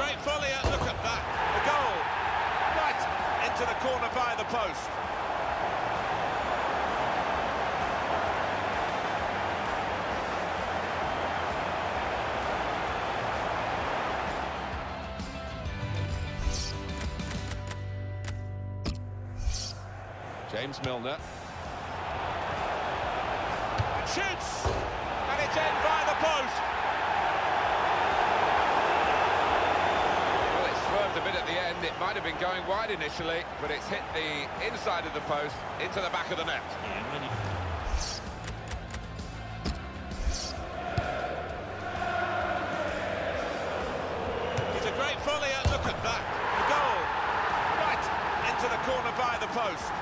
great volley. Look at that. The goal. Right into the corner via the post. James Milner. And shoots! And it's in by the post. Well, it swerved a bit at the end. It might have been going wide initially, but it's hit the inside of the post into the back of the net. It's a great volley. Look at that. The goal. Right into the corner via the post.